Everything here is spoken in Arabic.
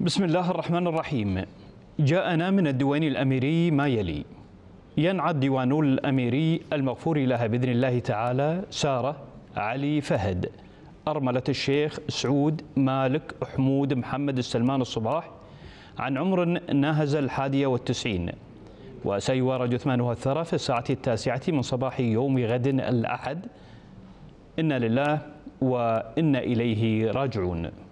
بسم الله الرحمن الرحيم. جاءنا من الديوان الأميري ما يلي. ينعى الديوان الأميري المغفور لها بإذن الله تعالى سارة علي فهد. أرملة الشيخ سعود مالك حمود محمد السلمان الصباح. عن عمر ناهز الحادية والتسعين. وسيوار جثمانها الثرى في الساعة التاسعة من صباح يوم غد الأحد. إنا لله وإنا إليه راجعون.